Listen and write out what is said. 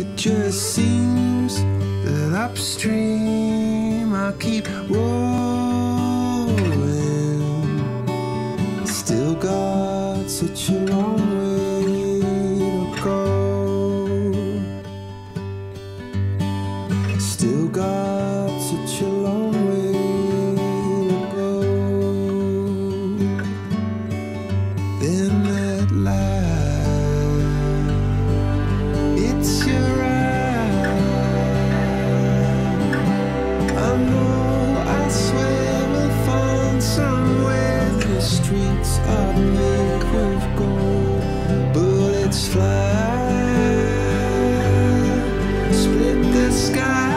It just seems that upstream I keep rolling. Still got such a long way to go. Still got. streets are made with gold. Bullets fly, split the sky.